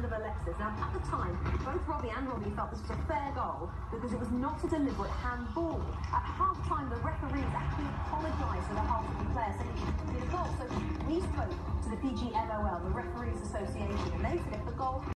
hand of Alexis. Now, at the time, both Robbie and Robbie felt this was a fair goal because it was not a deliberate handball. At half-time, the referees actually apologised to the Hartlepool players saying it was a goal. So we spoke to the PGMOL, the Referees Association, and they said if the goal